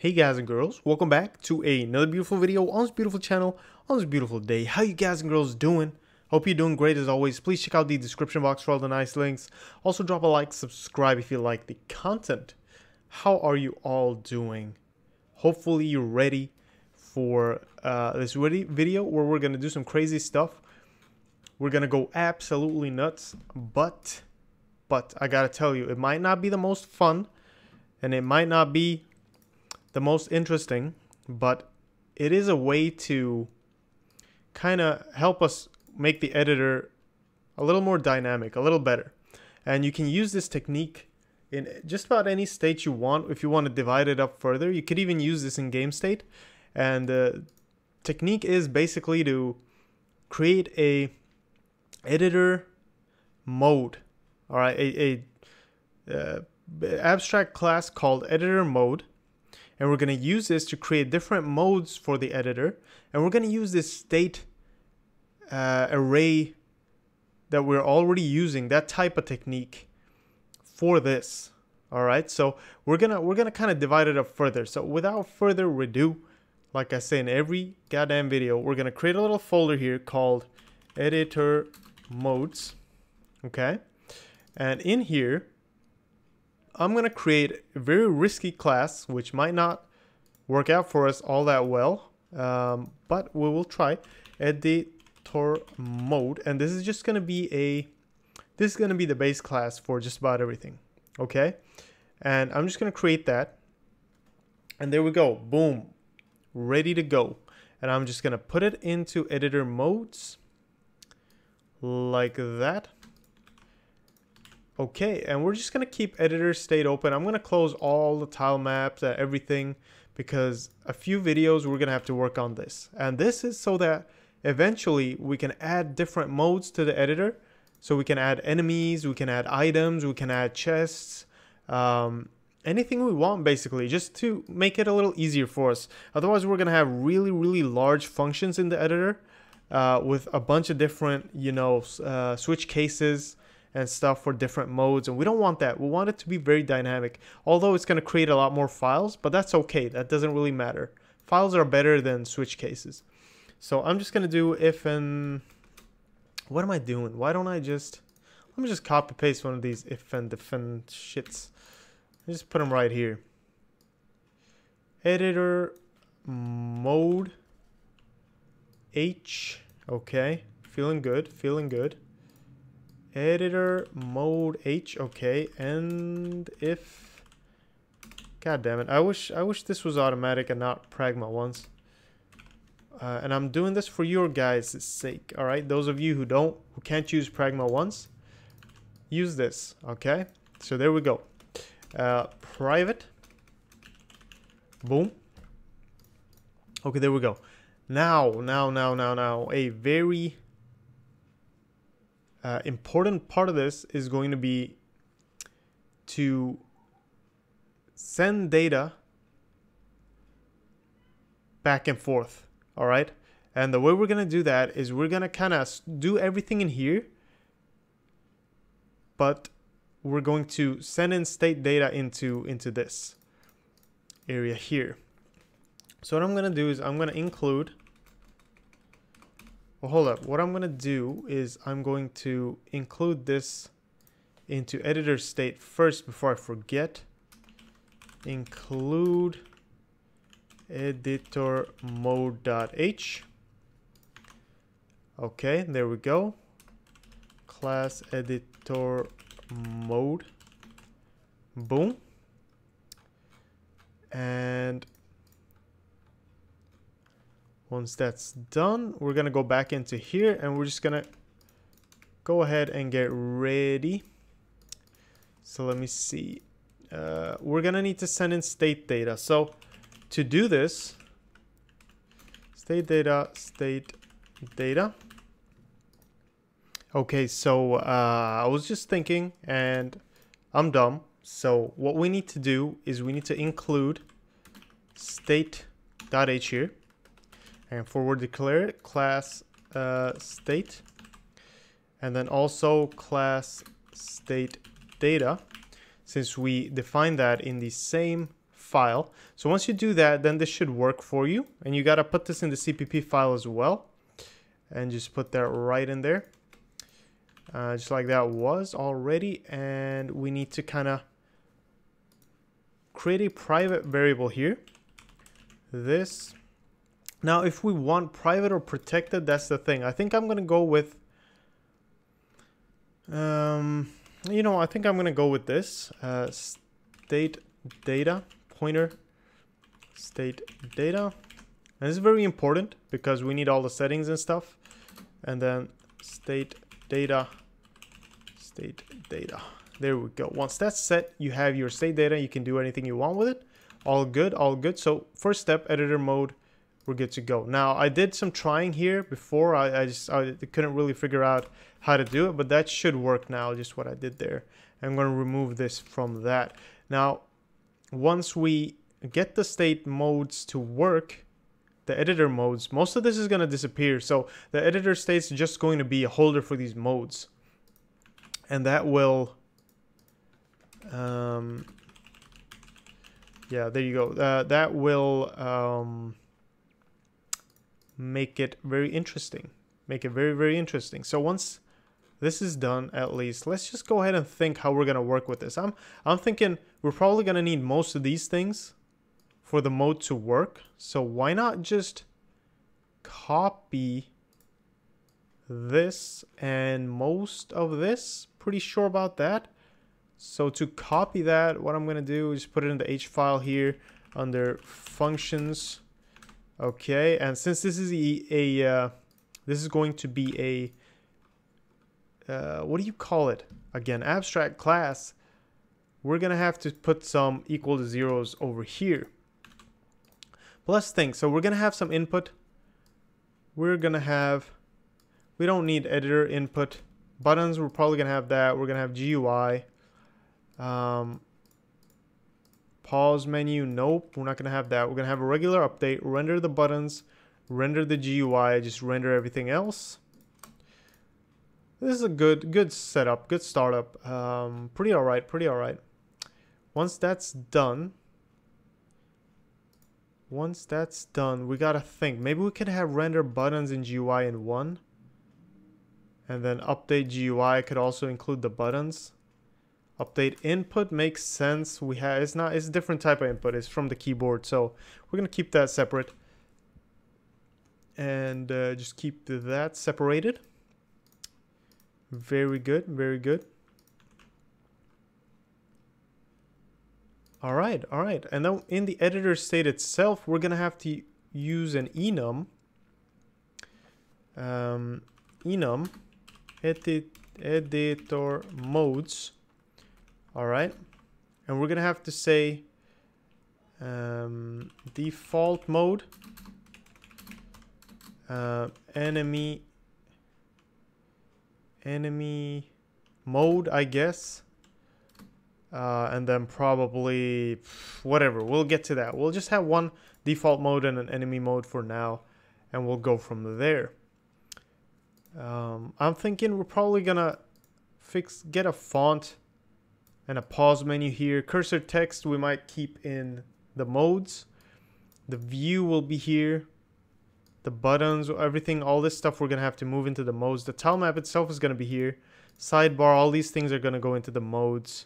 Hey guys and girls, welcome back to another beautiful video on this beautiful channel on this beautiful day. How you guys and girls doing? Hope you're doing great as always. Please check out the description box for all the nice links. Also drop a like, subscribe if you like the content. How are you all doing? Hopefully you're ready for uh, this video where we're going to do some crazy stuff. We're going to go absolutely nuts, but, but I got to tell you, it might not be the most fun and it might not be the most interesting, but it is a way to kind of help us make the editor a little more dynamic, a little better. And you can use this technique in just about any state you want. If you want to divide it up further, you could even use this in game state. And the technique is basically to create a editor mode. All right, a, a uh, abstract class called editor mode and we're going to use this to create different modes for the editor. And we're going to use this state uh, array that we're already using that type of technique for this. All right? So we're gonna we're gonna kind of divide it up further. So without further ado like i say in every goddamn video we're gonna create a little folder here called editor modes. Okay? And in here I'm going to create a very risky class, which might not work out for us all that well, um, but we will try editor mode. And this is just going to be a, this is going to be the base class for just about everything. Okay. And I'm just going to create that. And there we go. Boom. Ready to go. And I'm just going to put it into editor modes like that. Okay, and we're just to keep editor state open. I'm to close all the tile maps and everything because a few videos we're to have to work on this. And this is so that eventually we can add different modes to the editor. So we can add enemies, we can add items, we can add chests, um, anything we want basically just to make it a little easier for us. Otherwise we're to have really, really large functions in the editor uh, with a bunch of different, you know, uh, switch cases, and stuff for different modes and we don't want that. We want it to be very dynamic although it's going to create a lot more files but that's okay. That doesn't really matter. Files are better than switch cases. So i'm just going to do if and what am i doing? Why don't i just let me just copy paste one of these if and defend shits. Just put them right here. Editor mode h okay. Feeling good feeling good editor mode H okay and if god damn it I wish I wish this was automatic and not pragma once. Uh, and I'm doing this for your guys' sake all right? Those of you who don't who can't use pragma once use this okay? So there we go. Uh, private. Boom. Okay there we go. Now now now now now a very uh, important part of this is going to be to send data back and forth all right? And the way we're going to do that is we're going to kind of do everything in here but we're going to send in state data into into this area here. So what I'm going to do is I'm going to include well, hold up. What I'm going to do is I'm going to include this into editor state first before I forget. Include editor mode.h. Okay, there we go. Class editor mode. Boom. And once that's done, we're going to go back into here and we're just going to go ahead and get ready. So let me see. Uh, we're going to need to send in state data. So to do this, state data, state data. Okay, so uh, I was just thinking and I'm dumb. So what we need to do is we need to include state.h here and forward declare it class uh, state and then also class state data since we define that in the same file. So once you do that, then this should work for you. And you got to put this in the CPP file as well. And just put that right in there. Uh, just like that was already. And we need to kind of create a private variable here. This. Now, if we want private or protected, that's the thing. I think I'm going to go with... Um, you know, I think I'm going to go with this. Uh, state data pointer state data. And this is very important because we need all the settings and stuff. And then state data state data. There we go. Once that's set you have your state data. You can do anything you want with it. All good all good. So first step editor mode we're good to go now i did some trying here before i, I just i couldn't really figure out how to do it but that should work now just what i did there i'm going to remove this from that now once we get the state modes to work, the editor modes, most of this is going to disappear. So the editor state's just going to be a holder for these modes. And that will... Um, yeah, there you go. Uh, that will um, make it very interesting. Make it very, very interesting. So once this is done at least, let's just go ahead and think how we're going to work with this. I'm, I'm thinking we're probably going to need most of these things for the mode to work. So why not just copy this and most of this? Pretty sure about that. So to copy that, what I'm going to do is put it in the H file here under functions. Okay, and since this is a, a uh, this is going to be a uh, what do you call it? Again, abstract class. We're to have to put some equal to zeros over here. But let's think. So we're to have some input. We're to have, we don't need editor input. Buttons, we're probably to have that. We're to have GUI. Um, pause menu, nope, we're not going to have that. We're going to have a regular update, render the buttons, render the GUI, just render everything else. This is a good good setup, good startup. Um, pretty alright, pretty alright. Once that's done, once that's done, we gotta think. Maybe we could have render buttons in GUI in one. And then update GUI could also include the buttons. Update input makes sense. We have it's not it's a different type of input. It's from the keyboard, so we're gonna keep that separate. And uh, just keep that separated. Very good, very good. All right, all right. And then in the editor state itself, we're going to have to use an enum. Um, enum edit, editor modes. All right. And we're going to have to say um, default mode, uh, enemy enemy mode, I guess. Uh, and then probably whatever. We'll get to that. We'll just have one default mode and an enemy mode for now, and we'll go from there. Um, I'm thinking we're probably gonna fix get a font and a pause menu here. Cursor text we might keep in the modes. The view will be here the buttons, everything, all this stuff we're going to have to move into the modes. The tile map itself is going to be here. Sidebar, all these things are going to go into the modes.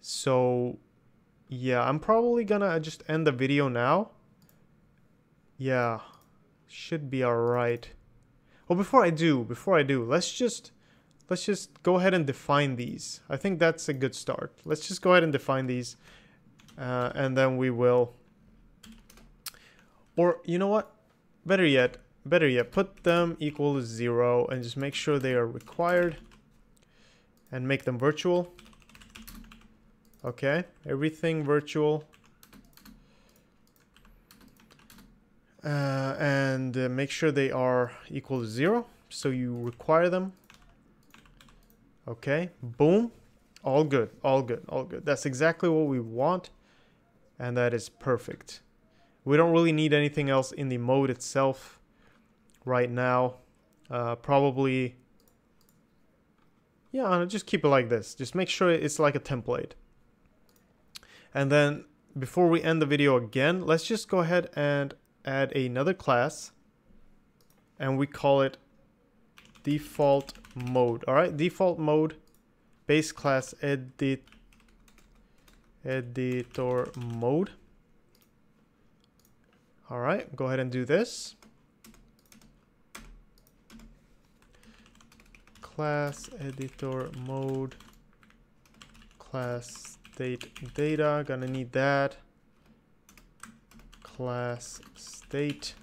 So, yeah, I'm probably going to just end the video now. Yeah, should be alright. Well, oh, before I do, before I do, let's just let's just go ahead and define these. I think that's a good start. Let's just go ahead and define these. Uh, and then we will... Or, you know what? Better yet, better yet, put them equal to zero and just make sure they are required and make them virtual. Okay, everything virtual. Uh, and uh, make sure they are equal to zero. So you require them. Okay, boom. All good, all good, all good. That's exactly what we want. And that is perfect. We don't really need anything else in the mode itself right now. Uh, probably, yeah, just keep it like this. Just make sure it's like a template. And then before we end the video again, let's just go ahead and add another class and we call it default mode. All right, default mode, base class edit editor mode. All right, go ahead and do this. Class editor mode, class state data, gonna need that. Class state,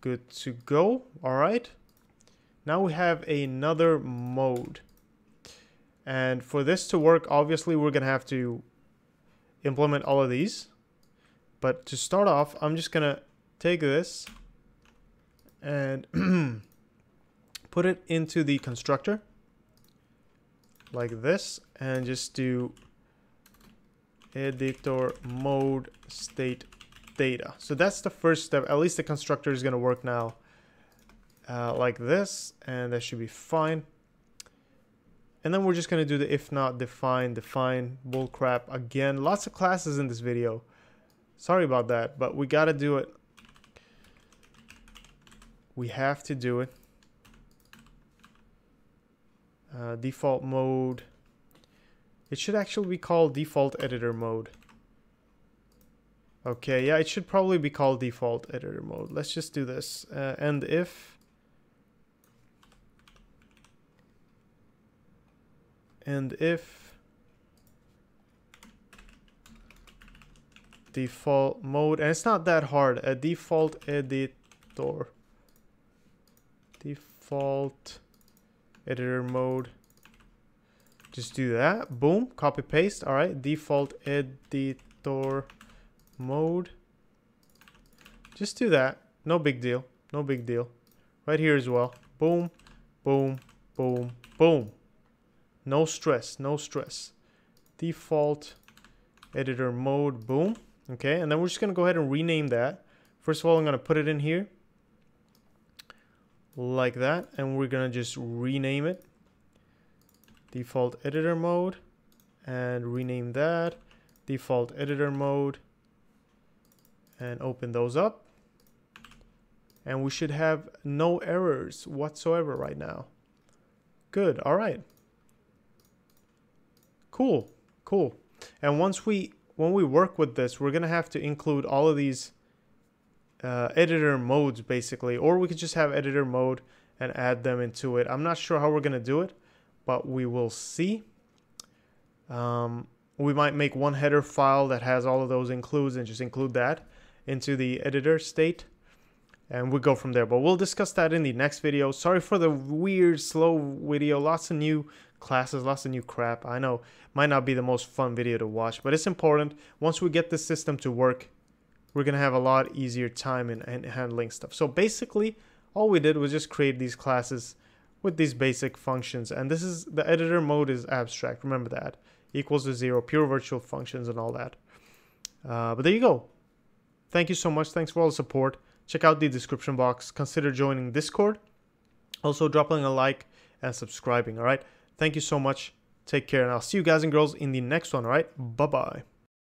good to go. All right. Now we have another mode. And for this to work, obviously we're gonna have to implement all of these. But to start off, I'm just gonna take this and put it into the constructor like this and just do editor mode state data. So that's the first step. At least the constructor is going to work now uh, like this and that should be fine. And then we're just going to do the if not define, define, bullcrap again. Lots of classes in this video. Sorry about that, but we got to do it. We have to do it. Uh, default mode. It should actually be called default editor mode. Okay, yeah, it should probably be called default editor mode. Let's just do this. Uh, and if and if default mode and it's not that hard a default editor default editor mode. Just do that boom copy paste all right default editor mode. Just do that no big deal no big deal. Right here as well boom boom boom boom no stress, no stress. Default editor mode, boom. Okay, and then we're just gonna go ahead and rename that. First of all, I'm gonna put it in here like that, and we're gonna just rename it. Default editor mode, and rename that. Default editor mode, and open those up. And we should have no errors whatsoever right now. Good, all right. Cool, cool. And once we, when we work with this, we're gonna have to include all of these uh, editor modes basically, or we could just have editor mode and add them into it. I'm not sure how we're gonna do it, but we will see. Um, we might make one header file that has all of those includes and just include that into the editor state and we go from there. But we'll discuss that in the next video. Sorry for the weird slow video. Lots of new classes lots of new crap. I know might not be the most fun video to watch but it's important. Once we get the system to work we're gonna have a lot easier time in, in handling stuff. So basically all we did was just create these classes with these basic functions. And this is the editor mode is abstract. Remember that. Equals to zero pure virtual functions and all that. Uh, but there you go. Thank you so much. Thanks for all the support check out the description box. Consider joining Discord. Also, dropping a like and subscribing. All right. Thank you so much. Take care. And I'll see you guys and girls in the next one. All right. Bye bye.